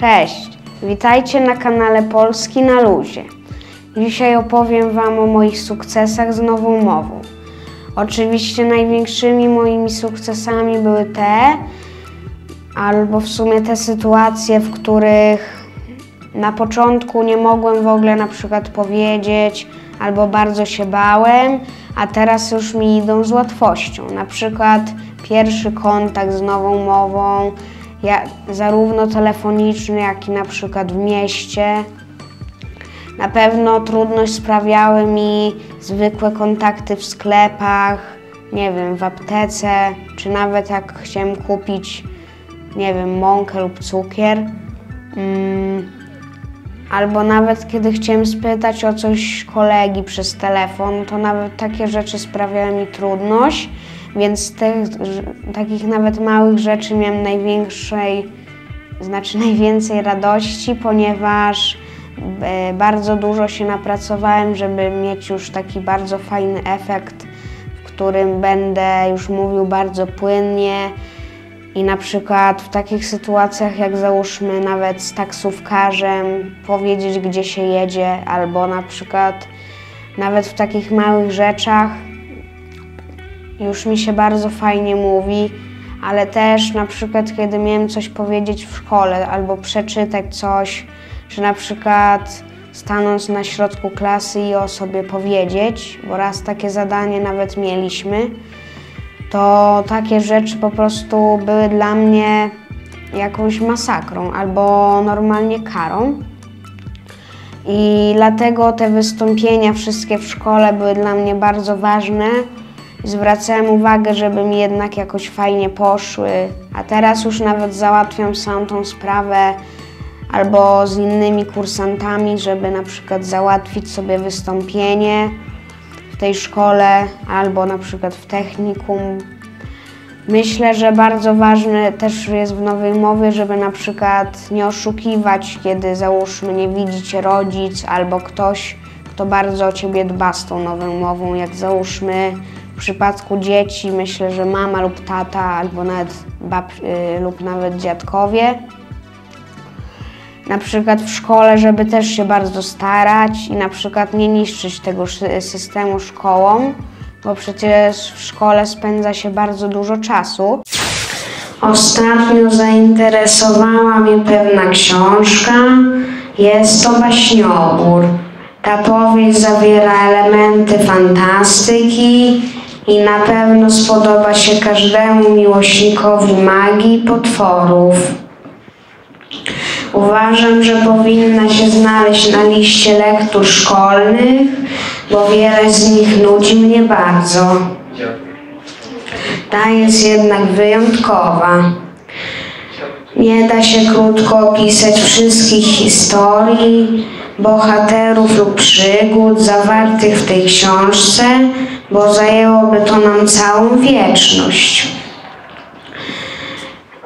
Cześć, witajcie na kanale Polski na Luzie. Dzisiaj opowiem Wam o moich sukcesach z nową mową. Oczywiście największymi moimi sukcesami były te, albo w sumie te sytuacje, w których na początku nie mogłem w ogóle na przykład powiedzieć, albo bardzo się bałem, a teraz już mi idą z łatwością. Na przykład pierwszy kontakt z nową mową, zarówno telefoniczny, jak i na przykład w mieście. Na pewno trudność sprawiały mi zwykłe kontakty w sklepach, nie wiem, w aptece, czy nawet jak chciałem kupić, nie wiem, mąkę lub cukier. Mm, albo nawet kiedy chciałem spytać o coś kolegi przez telefon, to nawet takie rzeczy sprawiały mi trudność, więc tych takich nawet małych rzeczy miałem największej, znaczy najwięcej radości, ponieważ e, bardzo dużo się napracowałem, żeby mieć już taki bardzo fajny efekt, w którym będę już mówił bardzo płynnie, i na przykład w takich sytuacjach, jak załóżmy nawet z taksówkarzem, powiedzieć, gdzie się jedzie, albo na przykład nawet w takich małych rzeczach już mi się bardzo fajnie mówi, ale też na przykład, kiedy miałem coś powiedzieć w szkole, albo przeczytać coś, czy na przykład stanąć na środku klasy i o sobie powiedzieć, bo raz takie zadanie nawet mieliśmy to takie rzeczy po prostu były dla mnie jakąś masakrą albo normalnie karą. I dlatego te wystąpienia wszystkie w szkole były dla mnie bardzo ważne. Zwracałem uwagę, żeby mi jednak jakoś fajnie poszły, a teraz już nawet załatwiam sam tą sprawę albo z innymi kursantami, żeby na przykład załatwić sobie wystąpienie w tej szkole albo na przykład w technikum. Myślę, że bardzo ważne też jest w nowej mowie, żeby na przykład nie oszukiwać, kiedy załóżmy nie widzi cię rodzic albo ktoś, kto bardzo o ciebie dba z tą nową mową, jak załóżmy przypadku dzieci, myślę, że mama lub tata albo nawet bab y, lub nawet dziadkowie na przykład w szkole, żeby też się bardzo starać i na przykład nie niszczyć tego systemu szkołą, bo przecież w szkole spędza się bardzo dużo czasu. Ostatnio zainteresowała mnie pewna książka. Jest to Baśniobór. Ta powieść zawiera elementy fantastyki i na pewno spodoba się każdemu miłośnikowi magii potworów. Uważam, że powinna się znaleźć na liście lektur szkolnych, bo wiele z nich nudzi mnie bardzo. Ta jest jednak wyjątkowa. Nie da się krótko opisać wszystkich historii, bohaterów lub przygód zawartych w tej książce, bo zajęłoby to nam całą wieczność.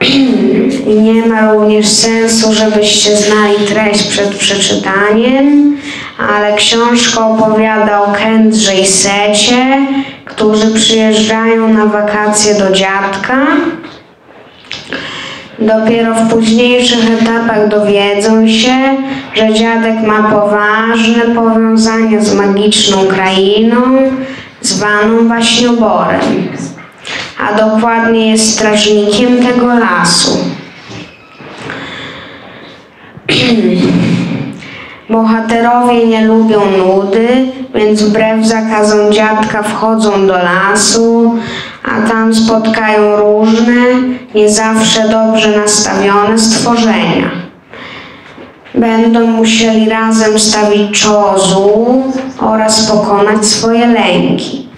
Nie ma również sensu, żebyście znali treść przed przeczytaniem, ale książka opowiada o Kędrze i Secie, którzy przyjeżdżają na wakacje do dziadka. Dopiero w późniejszych etapach dowiedzą się, że dziadek ma poważne powiązania z magiczną krainą, zwaną Waśnioborem a dokładnie jest strażnikiem tego lasu. Bohaterowie nie lubią nudy, więc wbrew zakazom dziadka wchodzą do lasu, a tam spotkają różne, nie zawsze dobrze nastawione stworzenia. Będą musieli razem stawić czoło złu oraz pokonać swoje lęki.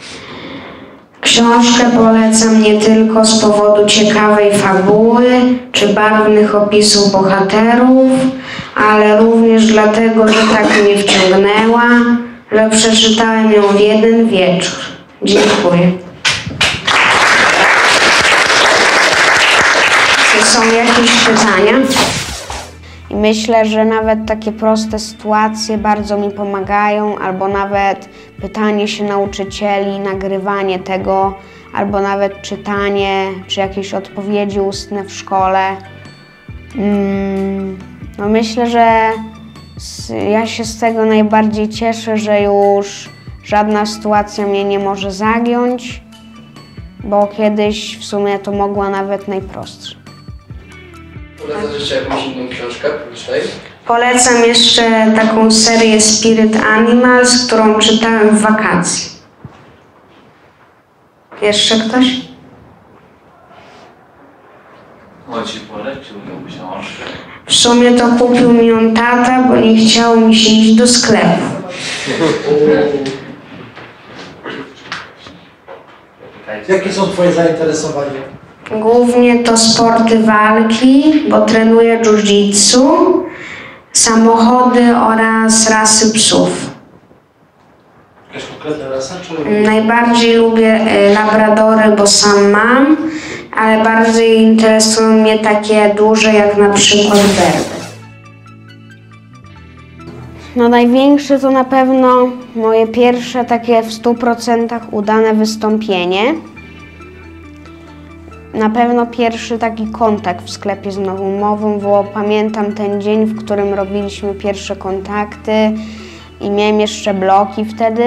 Książkę polecam nie tylko z powodu ciekawej fabuły czy barwnych opisów bohaterów, ale również dlatego, że tak mnie wciągnęła, że przeczytałem ją w jeden wieczór. Dziękuję. Czy są jakieś pytania? I myślę, że nawet takie proste sytuacje bardzo mi pomagają, albo nawet pytanie się nauczycieli, nagrywanie tego, albo nawet czytanie, czy jakieś odpowiedzi ustne w szkole. Mm, No myślę, że s- ja się z tego najbardziej cieszę, że już żadna sytuacja mnie nie może zagiąć, bo kiedyś w sumie to mogła nawet najprostsza. Polecasz jeszcze jakąś inną książkę oprócz tej? Polecam jeszcze taką serię Spirit Animals, którą czytałem w wakacje. Jeszcze ktoś? Ojciec polecił ją książkę. W sumie to kupił mi ją tata, bo nie chciało mi się iść do sklepu. Jakie są Twoje zainteresowania? Głównie to sporty walki, bo trenuję jiu-jitsu, samochody oraz rasy psów. Jakaś konkretna rasa? Czy... Najbardziej lubię e, labradory, bo sam mam, ale bardziej interesują mnie takie duże, jak na przykład werber. No największe to na pewno moje pierwsze takie w 100% udane wystąpienie. Na pewno pierwszy taki kontakt w sklepie z nową mową, bo pamiętam ten dzień, w którym robiliśmy pierwsze kontakty i miałem jeszcze bloki wtedy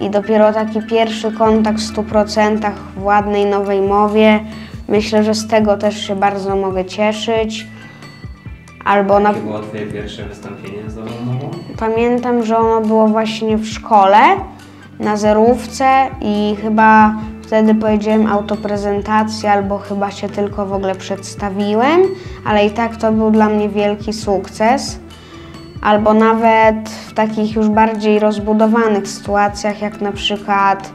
i dopiero taki pierwszy kontakt w 100% w ładnej nowej mowie. Myślę, że z tego też się bardzo mogę cieszyć. Albo na, Jakie było Twoje pierwsze wystąpienie z nową mową? Pamiętam, że ono było właśnie w szkole, na zerówce i chyba wtedy powiedziałem autoprezentację albo chyba się tylko w ogóle przedstawiłem, ale i tak to był dla mnie wielki sukces. Albo nawet w takich już bardziej rozbudowanych sytuacjach, jak na przykład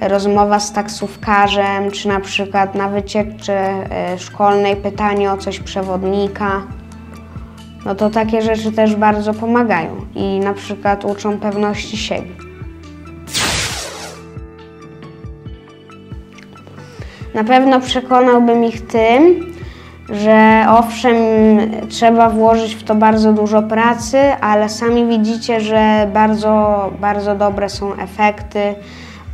rozmowa z taksówkarzem, czy na przykład na wycieczce e, szkolnej pytanie o coś przewodnika no to takie rzeczy też bardzo pomagają i na przykład uczą pewności siebie. Na pewno przekonałbym ich tym, że owszem, trzeba włożyć w to bardzo dużo pracy, ale sami widzicie, że bardzo, bardzo dobre są efekty.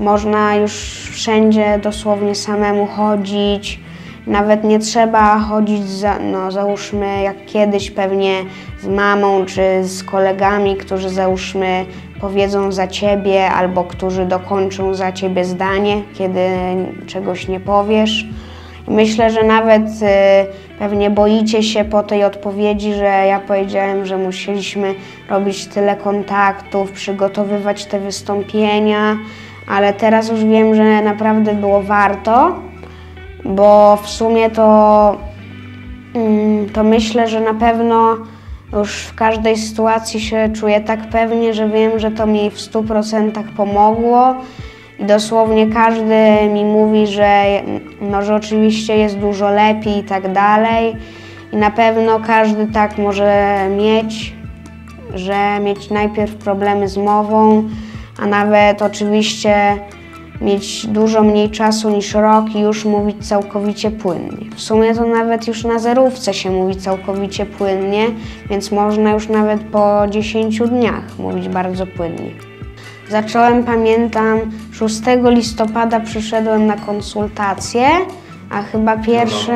Można już wszędzie dosłownie samemu chodzić. Nawet nie trzeba chodzić, za, no załóżmy jak kiedyś pewnie z mamą czy z kolegami, którzy załóżmy powiedzą za ciebie albo którzy dokończą za ciebie zdanie, kiedy czegoś nie powiesz. Myślę, że nawet y, pewnie boicie się po tej odpowiedzi, że ja powiedziałem, że musieliśmy robić tyle kontaktów, przygotowywać te wystąpienia, ale teraz już wiem, że naprawdę było warto, bo w sumie to, mm, to myślę, że na pewno już w każdej sytuacji się czuję tak pewnie, że wiem, że to mi w 100% pomogło. I dosłownie każdy mi mówi, że, no, że oczywiście jest dużo lepiej i tak dalej. I na pewno każdy tak może mieć, że mieć najpierw problemy z mową, a nawet oczywiście mieć dużo mniej czasu niż rok i już mówić całkowicie płynnie. W sumie to nawet już na zerówce się mówi całkowicie płynnie, więc można już nawet po 10 dniach mówić bardzo płynnie. Zacząłem, pamiętam, 6 listopada przyszedłem na konsultację, a chyba pierwszy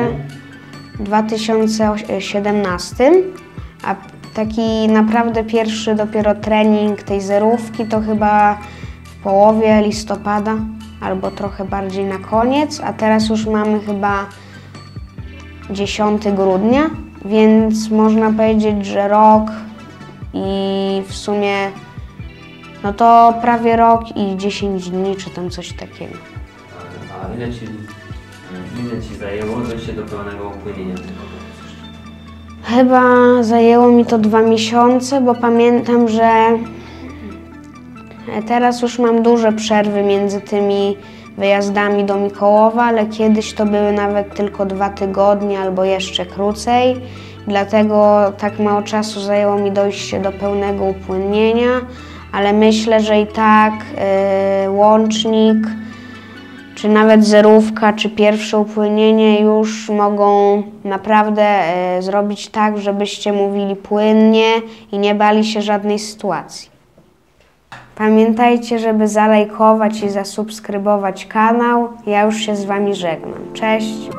w 2017, a taki naprawdę pierwszy dopiero trening tej zerówki to chyba w połowie listopada albo trochę bardziej na koniec, a teraz już mamy chyba 10 grudnia, więc można powiedzieć, że rok i w sumie no to prawie rok i 10 dni, czy tam coś takiego. A ile Ci, ile ci zajęło dojście do pełnego upłynienia tego? Chyba zajęło mi to dwa miesiące, bo pamiętam, że teraz już mam duże przerwy między tymi wyjazdami do Mikołowa, ale kiedyś to były nawet tylko dwa tygodnie albo jeszcze krócej. Dlatego tak mało czasu zajęło mi dojście do pełnego upłynnienia, ale myślę, że i tak yy, łącznik, czy nawet zerówka, czy pierwsze upłynienie już mogą naprawdę e, zrobić tak, żebyście mówili płynnie i nie bali się żadnej sytuacji. Pamiętajcie, żeby zalajkować i zasubskrybować kanał. Ja już się z Wami żegnam. Cześć!